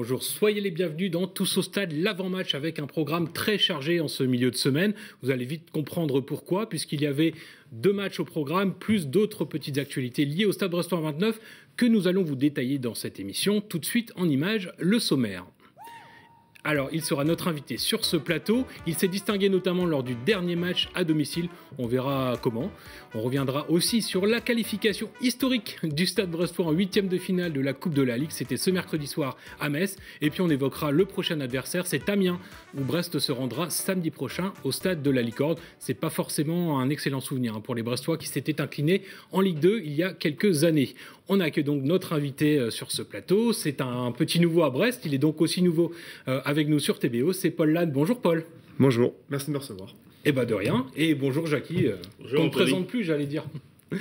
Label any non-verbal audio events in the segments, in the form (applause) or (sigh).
Bonjour, soyez les bienvenus dans Tous au Stade, l'avant-match avec un programme très chargé en ce milieu de semaine. Vous allez vite comprendre pourquoi, puisqu'il y avait deux matchs au programme, plus d'autres petites actualités liées au Stade Brestois 29 que nous allons vous détailler dans cette émission. Tout de suite en image, le sommaire. Alors, il sera notre invité sur ce plateau. Il s'est distingué notamment lors du dernier match à domicile. On verra comment. On reviendra aussi sur la qualification historique du Stade Brestois en huitième de finale de la Coupe de la Ligue. C'était ce mercredi soir à Metz. Et puis on évoquera le prochain adversaire, c'est Amiens, où Brest se rendra samedi prochain au Stade de la Licorne. C'est pas forcément un excellent souvenir hein, pour les Brestois qui s'étaient inclinés en Ligue 2 il y a quelques années. On accueille donc notre invité euh, sur ce plateau. C'est un petit nouveau à Brest. Il est donc aussi nouveau euh, avec nous sur TBO. C'est Paul Lannes. Bonjour Paul. Bonjour, merci de me recevoir. Eh ben de rien. Et bonjour Jackie. Euh, Bonjour, on ne présente plus, j'allais dire. (laughs)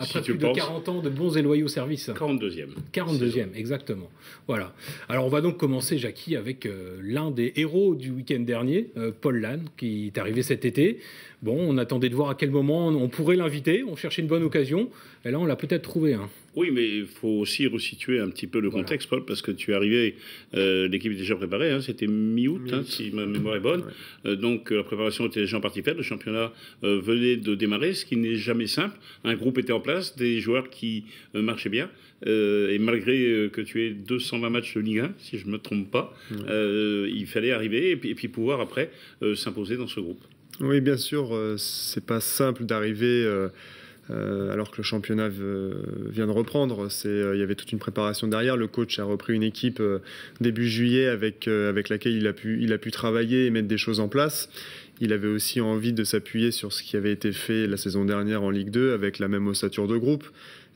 Après Si plus de penses. 40 ans de bons et loyaux services. 42e. 42e, exactement. Voilà. Alors on va donc commencer, Jackie, avec euh, l'un des héros du week-end dernier, euh, Paul Lannes, qui est arrivé cet été. Bon, on attendait de voir à quel moment on pourrait l'inviter. On cherchait une bonne occasion. Et là, on l'a peut-être trouvé. hein. Oui, mais il faut aussi resituer un petit peu le Voilà. contexte, Paul, parce que tu es arrivé, euh, l'équipe est déjà préparée, hein, c'était mi-août, hein, Mi-août. si ma mémoire est bonne. Euh, donc euh, la préparation était déjà en partie faite, le championnat euh, venait de démarrer, ce qui n'est jamais simple. Un groupe était en place, des joueurs qui marchaient bien, et malgré que tu aies 220 matchs de Ligue 1, si je ne me trompe pas, il fallait arriver et puis, et puis pouvoir après s'imposer dans ce groupe. Oui, bien sûr, c'est pas simple d'arriver euh, alors que le championnat euh, vient de reprendre. C'est, euh, il y avait toute une préparation derrière. Le coach a repris une équipe début juillet avec, avec laquelle il a, pu, il a pu travailler et mettre des choses en place. Il avait aussi envie de s'appuyer sur ce qui avait été fait la saison dernière en Ligue 2 avec la même ossature de groupe.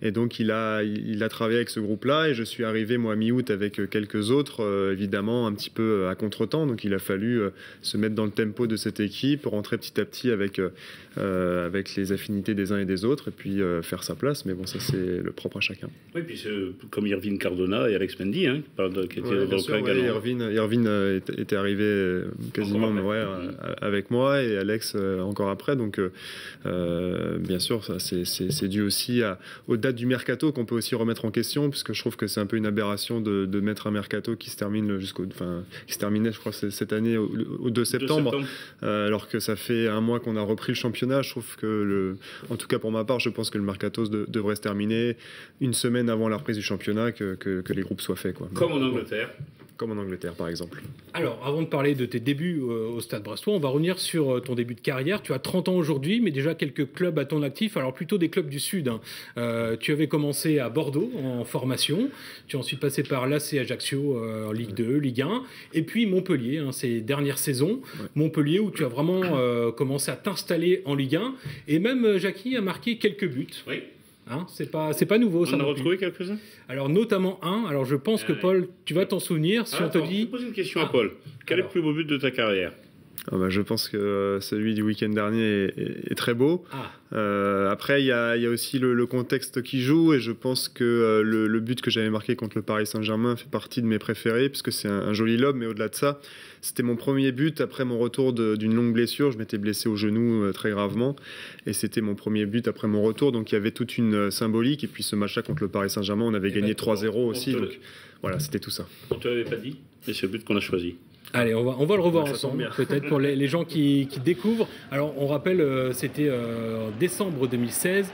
Et donc il a, il a travaillé avec ce groupe-là et je suis arrivé moi mi-août avec euh, quelques autres, euh, évidemment un petit peu euh, à contre-temps. Donc il a fallu euh, se mettre dans le tempo de cette équipe, rentrer petit à petit avec, euh, avec les affinités des uns et des autres et puis faire sa place. Mais bon, ça c'est le propre à chacun. Oui, puis c'est, comme Irvine Cardona et Alex Mendy, hein, qui, parlent de- qui étaient Ouais, dans le sûr, cas ouais. Irvine, Irvine, était, arrivé quasiment ouais, avec moi et Alex encore après. Donc, bien sûr, ça, c'est dû aussi à, aux dates du mercato qu'on peut aussi remettre en question, puisque je trouve que c'est un peu une aberration de, de mettre un mercato qui se termine jusqu'au, enfin, qui se terminait, je crois, cette année au, au 2 2 septembre. Euh, alors que ça fait un mois qu'on a repris le championnat. Je trouve que, le, en tout cas pour ma part, je pense que le mercato de- devrait se terminer une semaine avant la reprise du championnat, que, que- que les groupes soient faits. Quoi. Comme en Angleterre. Comme en Angleterre, par exemple. Alors, avant de parler de tes débuts euh, au Stade Brestois, on va revenir sur euh, ton début de carrière. Tu as 30 ans aujourd'hui, mais déjà quelques clubs à ton actif, alors plutôt des clubs du Sud. hein. Euh, tu avais commencé à Bordeaux en formation, tu es ensuite passé par l'AC Ajaccio euh, en Ligue 2, Ligue 1, et puis Montpellier, hein, ces dernières saisons. Montpellier où tu as vraiment euh, commencé à t'installer en Ligue 1, et même euh, Jackie a marqué quelques buts. Oui. Hein, c'est pas, c'est pas nouveau ça. On a non plus. retrouvé quelques-uns? Alors notamment un. Alors je pense Ah que ouais. Paul, tu vas t'en souvenir si Ah, on te attends, Je dit. vais poser une question Ah. à Paul. Quel est le plus beau but de ta carrière? Ah bah, je pense que euh, celui du week-end dernier est, est- est très beau. Ah, Euh, après, il y a, il y a aussi le, le contexte qui joue et je pense que euh, le, le but que j'avais marqué contre le Paris Saint-Germain fait partie de mes préférés puisque c'est un, un joli lob, mais au-delà de ça, c'était mon premier but après mon retour d'une longue blessure. Je m'étais blessé au genou euh, très gravement et c'était mon premier but après mon retour. Donc il y avait toute une symbolique et puis ce match-là contre le Paris Saint-Germain, on avait Et gagné bah, 3-0 on aussi. Donc voilà, c'était tout ça. On te l'avait pas dit, mais c'est le but qu'on a choisi. Allez, on va, on va le revoir ensemble, peut-être pour les, les gens qui, qui découvrent. Alors, on rappelle, euh, c'était euh, en décembre 2016.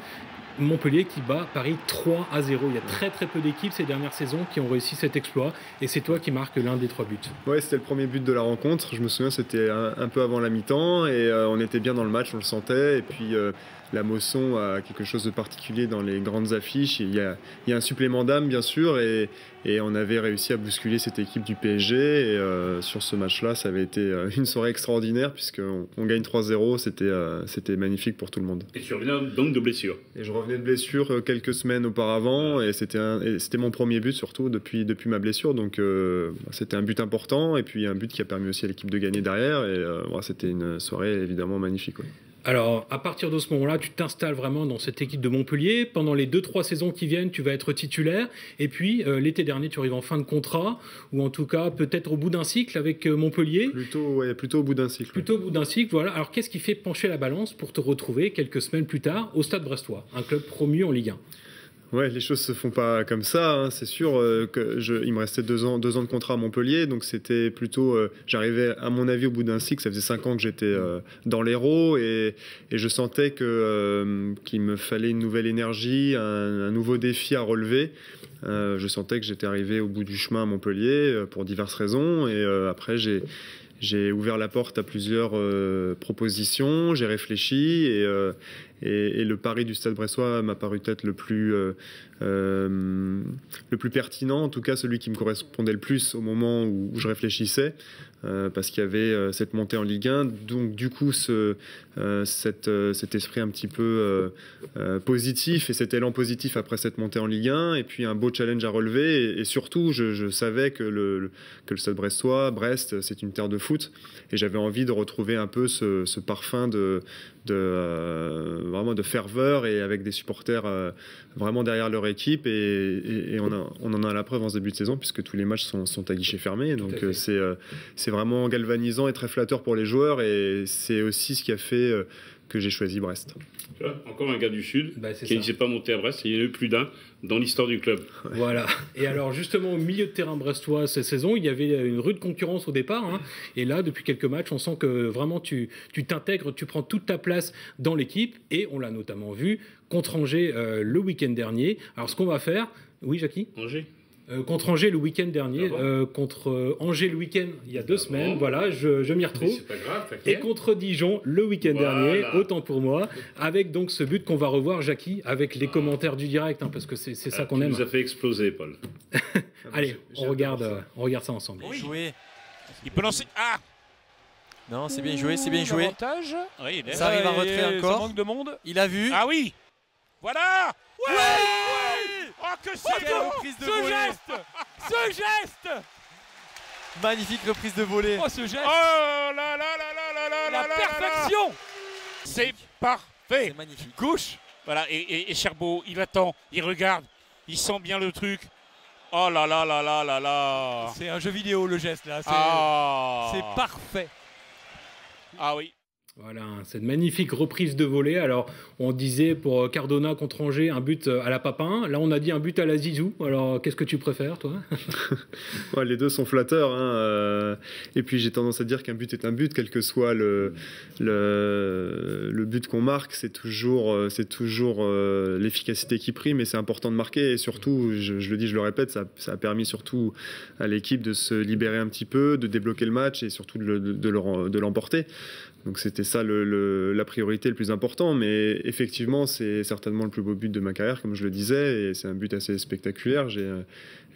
Montpellier qui bat Paris 3 à 0. Il y a très très peu d'équipes ces dernières saisons qui ont réussi cet exploit et c'est toi qui marques l'un des trois buts. Ouais, c'était le premier but de la rencontre. Je me souviens, c'était un, un peu avant la mi-temps et euh, on était bien dans le match, on le sentait. Et puis euh, la Mosson a quelque chose de particulier dans les grandes affiches. Il y a, il y a un supplément d'âme, bien sûr, et, et on avait réussi à bousculer cette équipe du PSG. Et euh, sur ce match-là, ça avait été euh, une soirée extraordinaire puisqu'on on gagne 3-0. C'était euh, c'était magnifique pour tout le monde. Et tu reviens donc de blessure. Et je revenais de blessure quelques semaines auparavant et c'était mon premier but surtout depuis, depuis ma blessure. Donc euh, c'était un but important et puis un but qui a permis aussi à l'équipe de gagner derrière. Et c'était une soirée évidemment magnifique. ouais. Alors, à partir de ce moment-là, tu t'installes vraiment dans cette équipe de Montpellier. Pendant les 2-3 saisons qui viennent, tu vas être titulaire. Et puis, euh, l'été dernier, tu arrives en fin de contrat, ou en tout cas, peut-être au bout d'un cycle avec euh, Montpellier. Plutôt, ouais, plutôt au bout d'un cycle. Plutôt au bout d'un cycle, voilà. Alors, qu'est-ce qui fait pencher la balance pour te retrouver quelques semaines plus tard au Stade Brestois, un club promu en Ligue 1 Ouais, les choses se font pas comme ça. Hein. C'est sûr euh, que je, il me restait deux ans, deux ans de contrat à Montpellier, donc c'était plutôt. Euh, j'arrivais, à mon avis, au bout d'un cycle. Ça faisait cinq ans que j'étais euh, dans l'héros et, et, je sentais que qu'il me fallait une nouvelle énergie, un, nouveau défi à relever. je sentais que j'étais arrivé au bout du chemin à Montpellier pour diverses raisons et après j'ai j'ai ouvert la porte à plusieurs propositions, j'ai réfléchi et, et, le pari du Stade Bressois m'a paru peut-être le plus euh, euh, le plus pertinent, en tout cas celui qui me correspondait le plus au moment où je réfléchissais. Euh, parce qu'il y avait cette montée en Ligue 1. Donc du coup, cet esprit un petit peu positif et cet élan positif après cette montée en Ligue 1, et puis un beau challenge à relever. Et, surtout, je, savais que le, que le Stade Brestois, Brest, c'est une terre de foot, et j'avais envie de retrouver un peu ce, parfum de vraiment de ferveur et avec des supporters vraiment derrière leur équipe. Et, on, on, en a la preuve en ce début de saison, puisque tous les matchs sont, sont à guichet fermé. Donc c'est c'est vraiment galvanisant et très flatteur pour les joueurs et c'est aussi ce qui a fait euh, que j'ai choisi Brest. Encore un gars du Sud bah, qui ne s'est pas monté à Brest, il y en a eu plus d'un dans l'histoire du club. Voilà. Et alors justement au milieu de terrain brestois cette saison, il y avait une rude concurrence au départ. Hein. Et là, depuis quelques matchs, on sent que vraiment tu t'intègres, tu, prends toute ta place dans l'équipe. Et on l'a notamment vu contre Angers euh, le week-end dernier. Alors ce qu'on va faire, oui Jackie? Angers euh, contre Angers le week-end dernier, ah euh, contre euh, Angers le week-end il y a deux ah semaines, voilà, je, je m'y retrouve. Pas grave, et contre Dijon le week-end dernier, autant pour moi, avec donc ce but qu'on va revoir, Jackie, avec les commentaires du direct, hein, parce que c'est ça ah, qu'on aime. Ça fait exploser, Paul. (laughs) Allez, on regarde, on regarde ça ensemble. Oui. Joué. Il peut lancer. Ah Non, c'est bien joué, c'est bien joué. Oui, ça arrive à retrait encore. manque de monde. Il a vu. Ah oui Voilà ouais Oh, que c'est Ce geste Ce geste Magnifique reprise de volée. Oh, ce geste Oh là là là là là là La perfection C'est parfait C'est magnifique. Gauche Voilà, et, et, Cherbeau, il attend, il regarde, il sent bien le truc. Oh là là là là là là C'est un jeu vidéo le geste là, c'est ah. parfait. Ah oui. Voilà, cette magnifique reprise de volée. Alors, on disait pour euh, Cardona contre Angers un but euh, à la Papin. Là, on a dit un but à la Zizou. Alors, qu'est-ce que tu préfères, toi? (laughs) Les deux sont flatteurs. Hein, euh. Et puis, j'ai tendance à dire qu'un but est un but, quel que soit le, le, but qu'on marque. C'est toujours, toujours l'efficacité qui prime et c'est important de marquer. Et surtout, je, le dis, je le répète, ça, a permis surtout à l'équipe de se libérer un petit peu, de débloquer le match et surtout de, de l'emporter. Donc c'était ça le, la priorité le plus important. Mais effectivement, c'est certainement le plus beau but de ma carrière, comme je le disais, et c'est un but assez spectaculaire. J'ai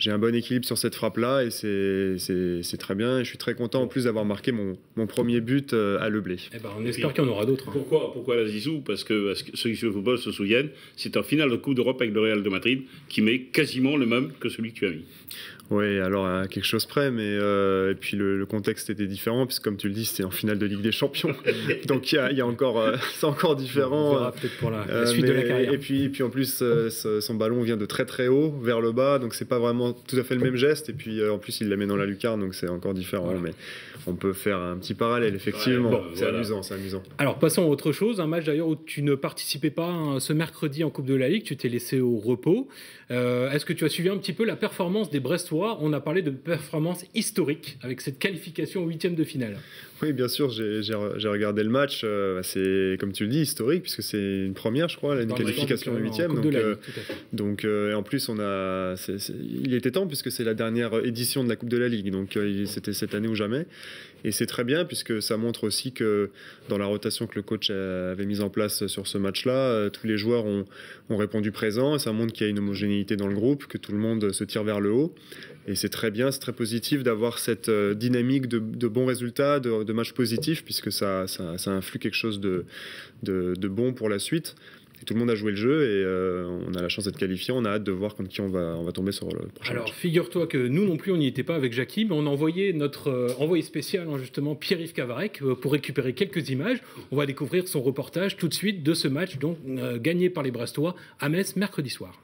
j'ai un bon équilibre sur cette frappe-là et c'est très bien. Et je suis très content en plus d'avoir marqué mon, mon, premier but euh, à Leblé. Eh ben, on espère qu'il y en aura d'autres. Hein. Pourquoi, pourquoi la Zizou? Parce que, ceux qui suivent le football se souviennent, c'est un final de Coupe d'Europe avec le Real de Madrid qui met quasiment le même que celui que tu as mis. Oui, alors à quelque chose près, mais euh, et puis le, contexte était différent, puisque comme tu le dis, c'était en finale de Ligue des Champions. (laughs) Donc il y a, encore, euh, (laughs) c'est encore différent. On verra peut-être pour la, suite de la carrière. Et puis, et puis en plus, son ballon vient de très très haut vers le bas, donc c'est pas vraiment tout à fait le même geste. Et puis euh, en plus, il la met dans la lucarne, donc c'est encore différent. Mais on peut faire un petit parallèle, effectivement. c'est amusant, c'est amusant. Alors passons à autre chose. Un match d'ailleurs où tu ne participais pas hein, ce mercredi en Coupe de la Ligue, tu t'es laissé au repos. Euh, est-ce que tu as suivi un petit peu la performance des Brestois? On a parlé de performance historique avec cette qualification au huitième de finale. Oui, bien sûr, j'ai regardé le match. Euh, c'est, comme tu le dis, historique, puisque c'est une première, je crois, une qualification au huitième. Donc, euh, donc euh, en plus, on a, il était temps, puisque c'est la dernière édition de la Coupe de la Ligue. Donc, c'était cette année ou jamais. Et c'est très bien, puisque ça montre aussi que dans la rotation que le coach avait mise en place sur ce match-là, tous les joueurs ont, ont répondu présent. ça montre qu'il y a une homogénéité dans le groupe, que tout le monde se tire vers le haut. Et c'est très bien, c'est très positif d'avoir cette euh, dynamique de, bons résultats, de, matchs positifs, puisque ça, ça, influe quelque chose de, de, bon pour la suite. Et tout le monde a joué le jeu et euh, on a la chance d'être qualifié. On a hâte de voir contre qui on va, on va tomber sur le prochain Alors, figure-toi que nous non plus, on n'y était pas avec Jackie, mais on a envoyé notre euh, envoyé spécial, hein, justement, Pierre-Yves Cavarec, pour récupérer quelques images. On va découvrir son reportage tout de suite de ce match, donc gagné par les Brestois à Metz mercredi soir.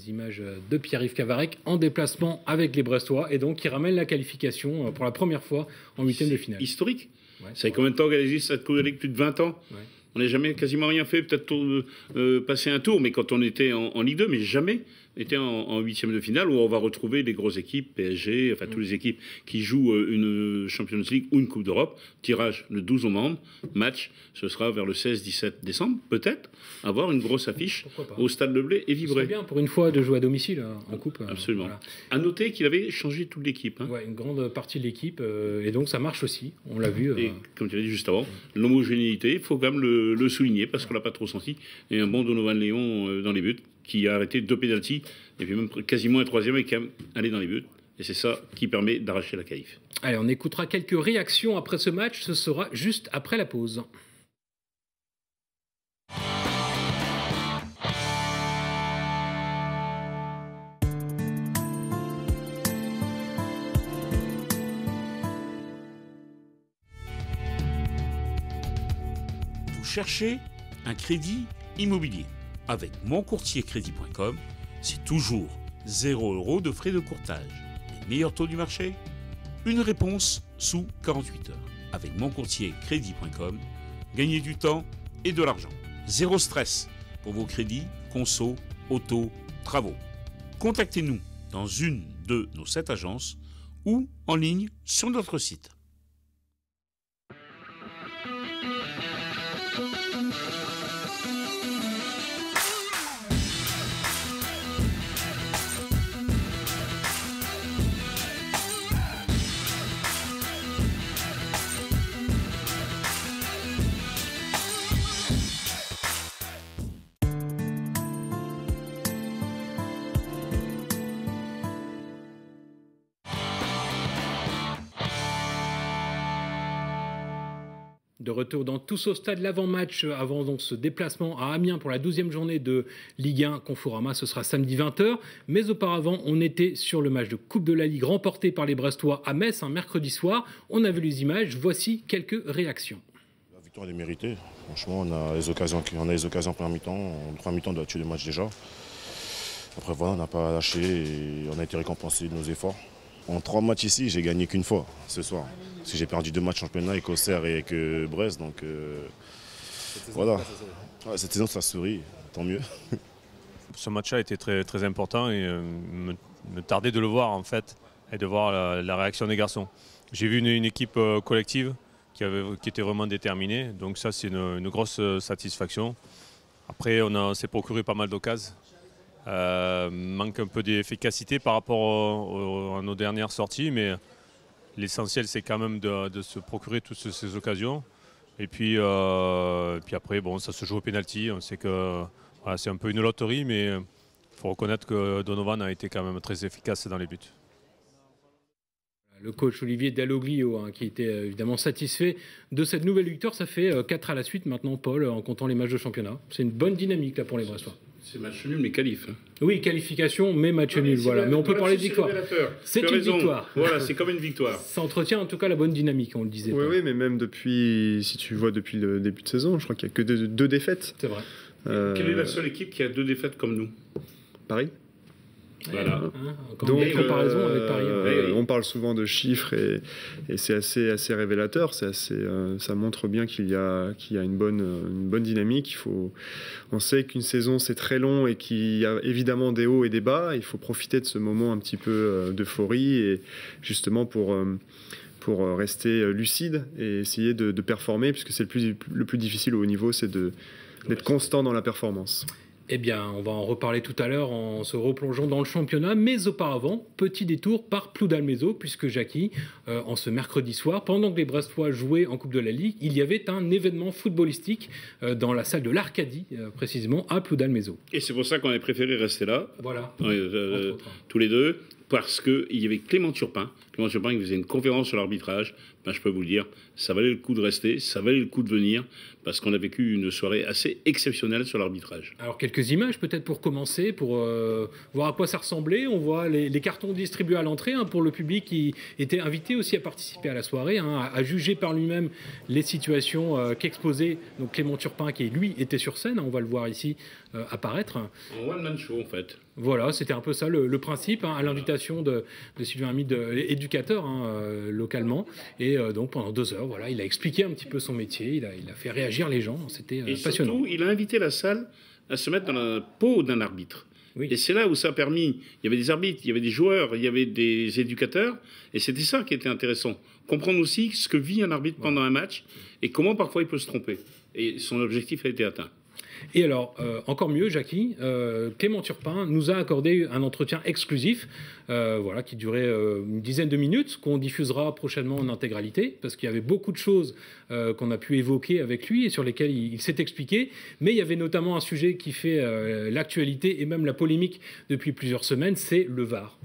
Des images de Pierre-Yves Cavarec en déplacement avec les Brestois et donc qui ramène la qualification euh, pour la première fois en huitième de finale. Historique. ça fait combien de temps qu'elle existe cette Coupe de Ligue Plus de 20 ans? On n'a jamais quasiment rien fait, peut-être euh, euh, passer un tour, mais quand on était en, en Ligue 2, mais jamais était en huitième de finale où on va retrouver les grosses équipes, PSG, enfin toutes les équipes qui jouent euh, une Champions League ou une Coupe d'Europe. Tirage le 12 novembre, match, ce sera vers le 16-17 décembre, peut-être, avoir une grosse affiche au Stade de Blé et vibrer. C'est bien pour une fois de jouer à domicile hein, en Coupe. Euh, Absolument. À noter qu'il avait changé toute l'équipe. Hein. Ouais, une grande partie de l'équipe, euh, et donc ça marche aussi, on l'a vu. Et comme tu l'as dit juste avant, l'homogénéité, il faut quand même le, souligner parce qu'on l'a pas trop senti. Et un bon Donovan Léon dans les buts qui a arrêté deux pénalties, et puis même quasiment un troisième et qui est allé dans les buts. Et c'est ça qui permet d'arracher la qualif. Allez, on écoutera quelques réactions après ce match. Ce sera juste après la pause. Vous cherchez un crédit immobilier avec moncourtiercrédit.com, c'est toujours 0 euros de frais de courtage. Les meilleurs taux du marché? Une réponse sous 48 heures. Avec moncourtiercrédit.com, gagnez du temps et de l'argent. Zéro stress pour vos crédits, conso, auto, travaux. Contactez-nous dans une de nos sept agences ou en ligne sur notre site. De retour dans tous au stade l'avant-match avant donc ce déplacement à Amiens pour la 12e journée de Ligue 1 Conforama. Ce sera samedi 20h. Mais auparavant, on était sur le match de Coupe de la Ligue remporté par les Brestois à Metz un mercredi soir. On a vu les images. Voici quelques réactions. La victoire est méritée. Franchement, on a les occasions, on a les occasions en première mi-temps. En première mi-temps, on doit tuer le match déjà. Après, voilà, on n'a pas lâché et on a été récompensé de nos efforts. En trois matchs ici, j'ai gagné qu'une fois ce soir. Parce que j'ai perdu deux matchs championnat avec Auxerre et avec euh, Brest. Donc euh, voilà. cette saison, ça sourit, tant mieux. Ce match a été très, très important et euh, me, tardait de le voir en fait et de voir la, réaction des garçons. J'ai vu une, équipe collective qui, avait, qui, était vraiment déterminée. Donc ça, c'est une, grosse satisfaction. Après, on s'est procuré pas mal d'occasions. Manque un peu d'efficacité par rapport à nos dernières sorties, mais L'essentiel, c'est quand même de, se procurer toutes ces occasions. Et puis, euh, puis après, bon, ça se joue au pénalty. On sait que c'est un peu une loterie, mais il faut reconnaître que Donovan a été quand même très efficace dans les buts. Le coach Olivier Dalloglio, hein, qui était euh, évidemment satisfait de cette nouvelle victoire. Ça fait 4 euh, à la suite maintenant, Paul, en comptant les matchs de championnat. C'est une bonne dynamique là pour les Brestois. C'est match nul, mais qualif. Hein. Oui, qualification, mais match nul. Voilà. Mais on peut parler de victoire. C'est une victoire. Voilà, c'est comme une victoire. (laughs) Ça entretient en tout cas la bonne dynamique, on le disait. Oui, oui, mais même depuis, si tu vois depuis le début de saison, je crois qu'il n'y a que deux, défaites. C'est vrai. Euh, Quelle est la seule équipe qui a deux défaites comme nous? Paris? Voilà. Hein, Donc, comparaison avec Paris. Euh, on parle souvent de chiffres et, c'est assez, assez révélateur. C'est assez, euh, ça montre bien qu'il y a, qu'il y a une, bonne, une bonne dynamique. Il faut, on sait qu'une saison c'est très long et qu'il y a évidemment des hauts et des bas. Il faut profiter de ce moment un petit peu euh, d'euphorie et justement pour pour rester lucide et essayer de, performer, puisque c'est le plus, le plus difficile au haut niveau, c'est d'être constant dans la performance. Eh bien, on va en reparler tout à l'heure en se replongeant dans le championnat, mais auparavant, petit détour par Ploudalmézo, puisque Jackie, euh, en ce mercredi soir, pendant que les Brestois jouaient en Coupe de la Ligue, il y avait un événement footballistique euh, dans la salle de l'Arcadie, euh, précisément à Ploudalmézo. Et c'est pour ça qu'on a préféré rester là, voilà. tous les deux, parce qu'il y avait Clément Turpin, Clément Turpin qui faisait une conférence sur l'arbitrage. Ben, je peux vous le dire, ça valait le coup de rester, ça valait le coup de venir, parce qu'on a vécu une soirée assez exceptionnelle sur l'arbitrage. Alors quelques images peut-être pour commencer, pour euh, voir à quoi ça ressemblait. On voit les, cartons distribués à l'entrée hein, pour le public qui était invité aussi à participer à la soirée, hein, à, juger par lui-même les situations euh, qu'exposait donc Clément Turpin qui lui était sur scène. Hein, on va le voir ici euh, apparaître. Un one man show en fait. Voilà, c'était un peu ça le, principe, à l'invitation de, Sylvain Hamid, éducateur localement. Et donc pendant deux heures, voilà, il a expliqué un petit peu son métier, il a, il a fait réagir les gens. C'était euh, passionnant. Surtout, il a invité la salle à se mettre dans la peau d'un arbitre. Et c'est là où ça a permis. Il y avait des arbitres, il y avait des joueurs, il y avait des éducateurs, et c'était ça qui était intéressant. Comprendre aussi ce que vit un arbitre pendant un match et comment parfois il peut se tromper. Et son objectif a été atteint. Et alors, euh, encore mieux, Jackie, euh, Clément Turpin nous a accordé un entretien exclusif, euh, voilà, qui durait une dizaine de minutes, qu'on diffusera prochainement en intégralité, parce qu'il y avait beaucoup de choses qu'on a pu évoquer avec lui et sur lesquelles il, s'est expliqué. Mais il y avait notamment un sujet qui fait l'actualité et même la polémique depuis plusieurs semaines, c'est le VAR.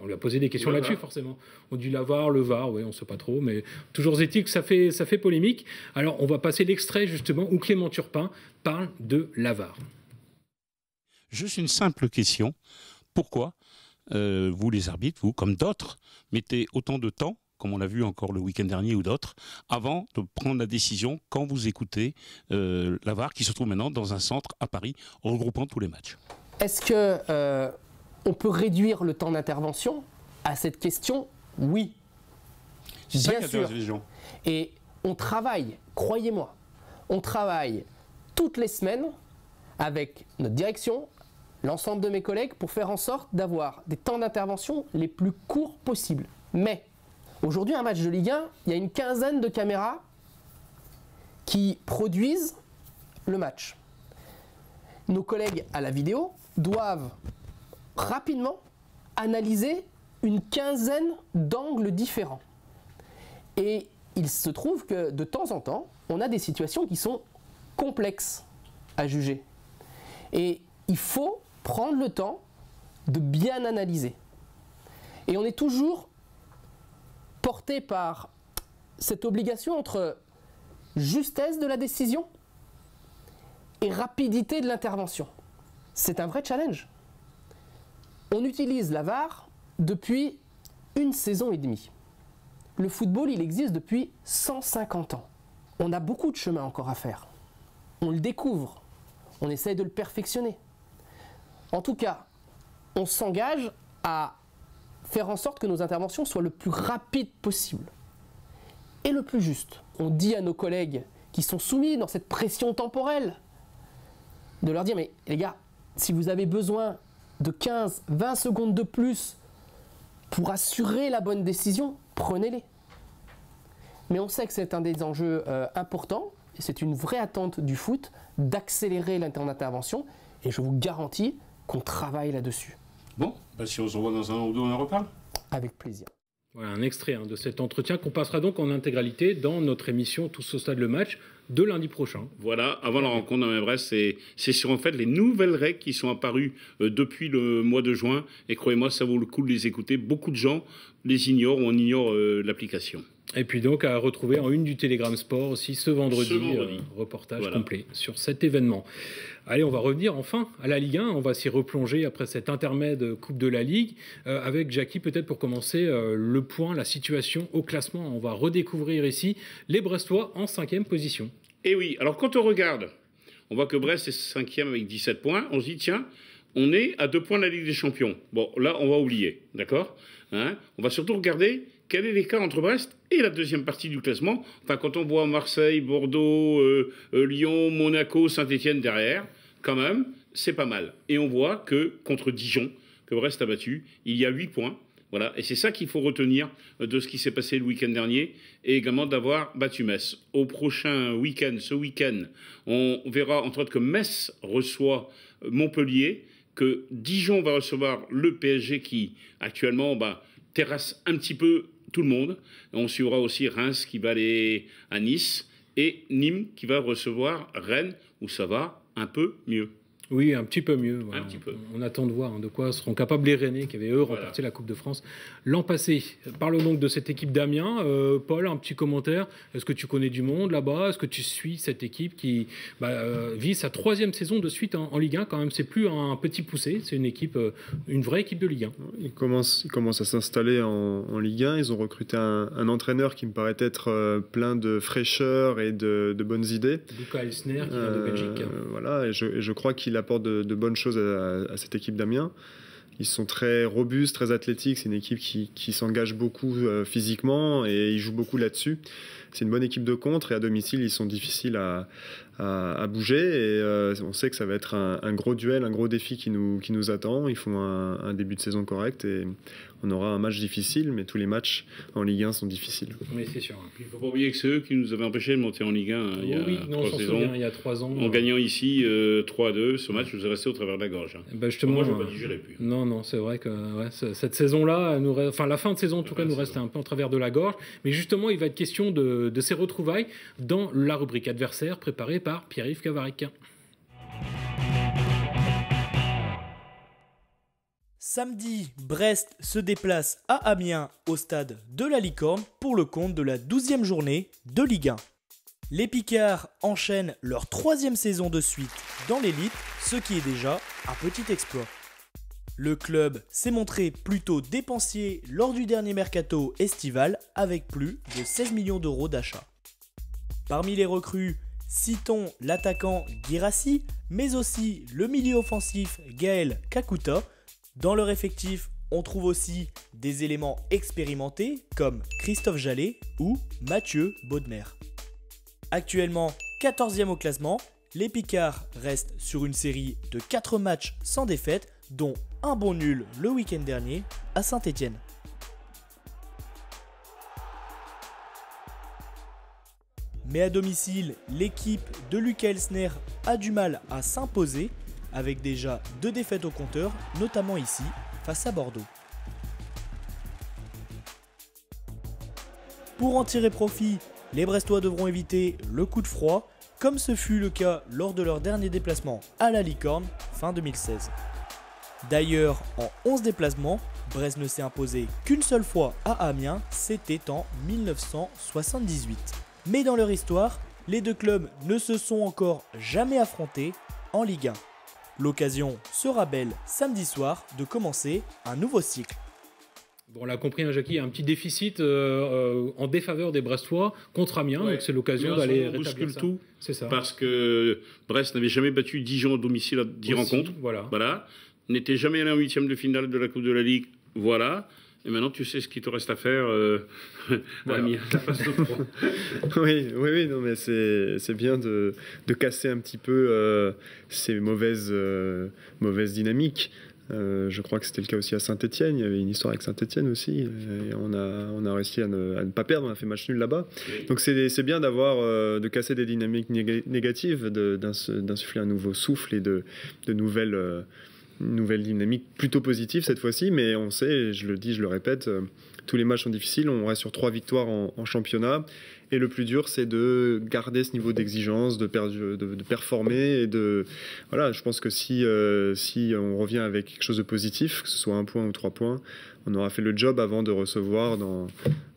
On lui a posé des questions là-dessus, forcément. On dit l'avoir, le VAR, oui, on ne sait pas trop, mais toujours est-il que ça fait, ça fait polémique. Alors, on va passer l'extrait, justement, où Clément Turpin parle de l'avare. Juste une simple question. Pourquoi euh, vous, les arbitres, vous, comme d'autres, mettez autant de temps comme on l'a vu encore le week-end dernier ou d'autres, avant de prendre la décision quand vous écoutez euh, l'avare qui se trouve maintenant dans un centre à Paris regroupant tous les matchs? Est-ce que euh, on peut réduire le temps d'intervention À cette question, oui. Bien sûr. Et on travaille, croyez-moi, on travaille toutes les semaines avec notre direction, l'ensemble de mes collègues, pour faire en sorte d'avoir des temps d'intervention les plus courts possibles. Mais aujourd'hui, un match de Ligue 1, il y a une quinzaine de caméras qui produisent le match. Nos collègues à la vidéo doivent rapidement analyser une quinzaine d'angles différents. Et il se trouve que de temps en temps, on a des situations qui sont complexes à juger. Et il faut prendre le temps de bien analyser. Et on est toujours porté par cette obligation entre justesse de la décision et rapidité de l'intervention. C'est un vrai challenge. On utilise la VAR depuis une saison et demie. Le football, il existe depuis 150 ans. On a beaucoup de chemin encore à faire. On le découvre. On essaye de le perfectionner. En tout cas, on s'engage à faire en sorte que nos interventions soient le plus rapides possible et le plus juste. On dit à nos collègues qui sont soumis dans cette pression temporelle de leur dire mais les gars, si vous avez besoin de 15, 20 secondes de plus pour assurer la bonne décision, prenez-les. Mais on sait que c'est un des enjeux euh, importants, et c'est une vraie attente du foot, d'accélérer l'intervention, et je vous garantis qu'on travaille là-dessus. Bon, bah, si on se revoit dans un ou deux, on en reparle Avec plaisir. Voilà un extrait hein, de cet entretien qu'on passera donc en intégralité dans notre émission Tous au stade le match de lundi prochain. Voilà, avant la rencontre c'est sur en fait les nouvelles règles qui sont apparues euh, depuis le mois de juin. Et croyez-moi, ça vaut le coup de les écouter. Beaucoup de gens les ignorent ou on ignore euh, l'application. Et puis donc à retrouver en une du Télégramme Sport aussi ce vendredi, euh, reportage complet sur cet événement. Allez, on va revenir enfin à la Ligue 1. On va s'y replonger après cet intermède Coupe de la Ligue euh, avec Jackie peut-être pour commencer euh, le point, la situation au classement. On va redécouvrir ici les Brestois en cinquième position. Et eh oui, alors quand on regarde, on voit que Brest est cinquième avec 17 points. On se dit tiens, on est à deux points de la Ligue des Champions. Bon, là, on va oublier, d'accord hein On va surtout regarder quel est l'écart entre Brest et la deuxième partie du classement Enfin, quand on voit Marseille, Bordeaux, euh, euh, Lyon, Monaco, Saint-Etienne derrière, quand même, c'est pas mal. Et on voit que contre Dijon, que Brest a battu, il y a 8 points. Voilà, et c'est ça qu'il faut retenir de ce qui s'est passé le week-end dernier, et également d'avoir battu Metz. Au prochain week-end, ce week-end, on verra entre autres que Metz reçoit Montpellier, que Dijon va recevoir le PSG qui actuellement bah, terrasse un petit peu tout le monde. On suivra aussi Reims qui va aller à Nice et Nîmes qui va recevoir Rennes où ça va un peu mieux. Oui, un petit peu mieux. Un petit peu. On, attend de voir hein, de quoi seront capables les Rennais, qui avaient eux remporté la Coupe de France l'an passé. Parlons donc de cette équipe d'Amiens. Euh, Paul, un petit commentaire. Est-ce que tu connais du monde là-bas? Est-ce que tu suis cette équipe qui bah, euh, vit sa troisième saison de suite en, Ligue 1 Quand même, c'est plus un petit poussé, c'est une équipe, euh, une vraie équipe de Ligue 1. Ils commencent, ils commencent à s'installer en, Ligue 1. Ils ont recruté un, entraîneur qui me paraît être plein de fraîcheur et de, bonnes idées. Luca Elsner, qui vient de Belgique. Voilà, et je, je crois qu'il apporte de, bonnes choses à, cette équipe d'Amiens. Ils sont très robustes, très athlétiques. C'est une équipe qui, s'engage beaucoup euh, physiquement et ils jouent beaucoup là-dessus. C'est une bonne équipe de contre et à domicile, ils sont difficiles à, bouger. Et euh, on sait que ça va être un, gros duel, un gros défi qui nous, qui nous attend. Ils font un, un début de saison correct et on aura un match difficile, mais tous les matchs en Ligue 1 sont difficiles. Oui, c'est sûr. Il ne faut pas oublier que c'est eux qui nous avaient empêché de monter en Ligue 1 il y a oui, non, trois saisons. il y a trois ans. En gagnant ici 3 2, ce match nous est resté au travers de la gorge. Hein. Ben justement, Moi, je ne pas digérer plus. Non, non, c'est vrai que cette saison-là, enfin la fin de saison en tout cas, nous reste un peu en travers de la gorge. Mais justement, il va être question de, de ces retrouvailles dans la rubrique adversaire préparée par Pierre-Yves Cavaric. Samedi, Brest se déplace à Amiens au stade de la Licorne pour le compte de la 12e journée de Ligue 1. Les Picards enchaînent leur troisième saison de suite dans l'élite, ce qui est déjà un petit exploit. Le club s'est montré plutôt dépensier lors du dernier mercato estival avec plus de 16 millions d'euros d'achat. Parmi les recrues, citons l'attaquant Girassi, mais aussi le milieu offensif Gaël Kakuta, dans leur effectif, on trouve aussi des éléments expérimentés comme Christophe Jallet ou Mathieu Baudemer. Actuellement 14e au classement, les Picards restent sur une série de 4 matchs sans défaite, dont un bon nul le week-end dernier à Saint-Étienne. Mais à domicile, l'équipe de Luc Elsner a du mal à s'imposer avec déjà deux défaites au compteur, notamment ici, face à Bordeaux. Pour en tirer profit, les Brestois devront éviter le coup de froid, comme ce fut le cas lors de leur dernier déplacement à la Licorne fin 2016. D'ailleurs, en 11 déplacements, Brest ne s'est imposé qu'une seule fois à Amiens, c'était en 1978. Mais dans leur histoire, les deux clubs ne se sont encore jamais affrontés en Ligue 1. L'occasion sera belle samedi soir de commencer un nouveau cycle. Bon, on l'a compris, hein, Jackie, il y a un petit déficit euh, euh, en défaveur des Brestois contre Amiens, donc c'est l'occasion d'aller rétablir ça. tout. C'est ça. Parce que Brest n'avait jamais battu Dijon au domicile à 10 rencontres. Voilà. voilà. N'était jamais allé en huitième de finale de la Coupe de la Ligue. Voilà. Et maintenant, tu sais ce qu'il te reste à faire. Euh, (laughs) (laughs) oui, oui, oui, non, mais c'est bien de, de, casser un petit peu euh, ces mauvaises, euh, mauvaises dynamiques. Euh, je crois que c'était le cas aussi à Saint-Etienne. Il y avait une histoire avec Saint-Etienne aussi. Et on, a, on a réussi à ne, ne, pas perdre. On a fait match nul là-bas. Donc c'est bien d'avoir de casser des dynamiques négatives, d'insuffler un nouveau souffle et de, de nouvelles nouvelle dynamique plutôt positive cette fois-ci, mais on sait, je le dis, je le répète, euh, tous les matchs sont difficiles, on reste sur trois victoires en, championnat, et le plus dur, c'est de garder ce niveau d'exigence, de, de, performer, et de... Voilà, je pense que si, euh, si on revient avec quelque chose de positif, que ce soit un point ou trois points, on aura fait le job avant de recevoir dans,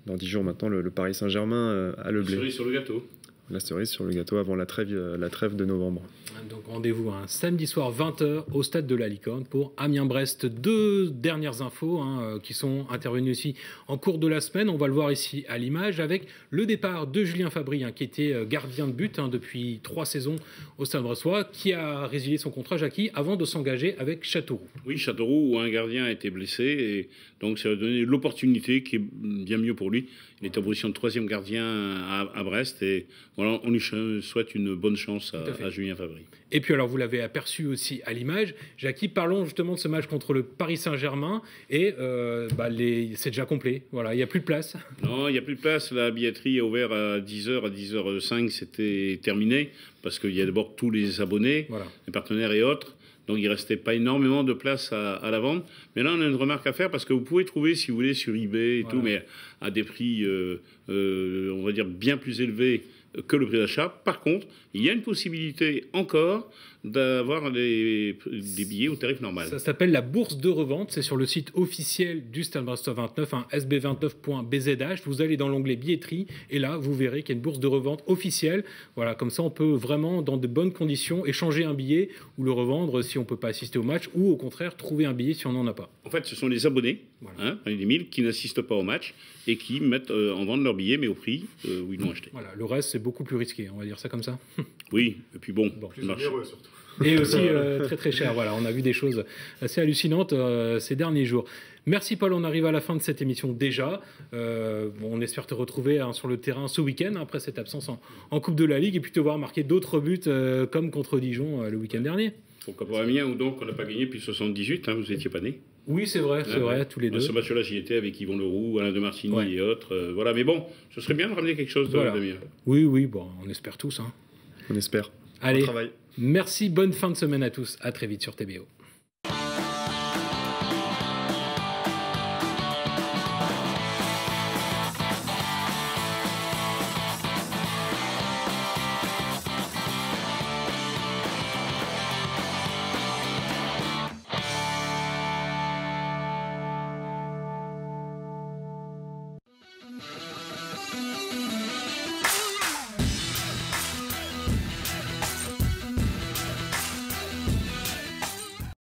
dans dix jours maintenant le, Paris Saint-Germain euh, à Leblé. sur le gâteau la cerise sur le gâteau avant la trêve, la trêve de novembre. Donc rendez-vous un samedi soir 20h au stade de la Licorne pour Amiens-Brest. Deux dernières infos hein, euh, qui sont intervenues aussi en cours de la semaine. On va le voir ici à l'image avec le départ de Julien Fabry, hein, qui était euh, gardien de but hein, depuis trois saisons au stade brestois, qui a résilié son contrat Jackie avant de s'engager avec Châteauroux. Oui, Châteauroux où un gardien a été blessé et donc ça a donné l'opportunité qui est bien mieux pour lui. Il est en position de troisième gardien à, Brest et voilà, on lui souhaite une bonne chance à, Julien Fabry. Et puis alors vous l'avez aperçu aussi à l'image, Jackie, parlons justement de ce match contre le Paris Saint-Germain et euh, bah, c'est déjà complet, voilà, il n'y a plus de place. Non, il n'y a plus de place, la billetterie est ouverte à 10h, à 10h05 c'était terminé parce qu'il y a d'abord tous les abonnés, les partenaires et autres. Donc il restait pas énormément de place à, la vente. Mais là, on a une remarque à faire parce que vous pouvez trouver, si vous voulez, sur eBay et tout, mais à des prix, euh, euh, on va dire, bien plus élevés que le prix d'achat. Par contre, il y a une possibilité encore d'avoir des, billets au tarif normal. Ça s'appelle la bourse de revente. C'est sur le site officiel du Stade 29, un sb29.bzh. Vous allez dans l'onglet billetterie et là, vous verrez qu'il y a une bourse de revente officielle. Voilà, comme ça, on peut vraiment, dans de bonnes conditions, échanger un billet ou le revendre si on ne peut pas assister au match ou au contraire, trouver un billet si on n'en a pas. En fait, ce sont les abonnés, hein, les 1000 qui n'assistent pas au match et qui mettent euh, en vente leur billet, mais au prix euh, où ils l'ont acheté. Voilà, le reste, c'est beaucoup plus risqué, on va dire ça comme ça. (laughs) oui, et puis bon, bon. plus onéreux surtout. Et aussi (laughs) euh, très très cher. Voilà, on a vu des choses assez hallucinantes euh, ces derniers jours. Merci Paul, on arrive à la fin de cette émission déjà. Euh, on espère te retrouver hein, sur le terrain ce week-end après cette absence en, Coupe de la Ligue et puis te voir marquer d'autres buts comme contre Dijon le week-end dernier. Pourquoi pas Amiens ou donc on n'a pas gagné depuis 78, hein, vous n'étiez pas né. Oui, c'est vrai, c'est vrai, tous les deux. Ce match-là, j'y étais avec Yvon Leroux, Alain de Martigny et autres. voilà, mais bon, ce serait bien de ramener quelque chose de, voilà. Oui, oui, bon, on espère tous. Hein. On espère. Allez, merci, bonne fin de semaine à tous. À très vite sur TBO.